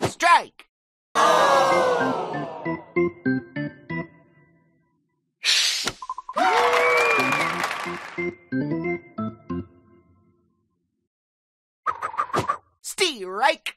Strike! Strike!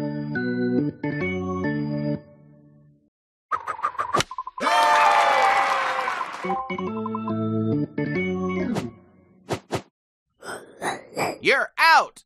You're out!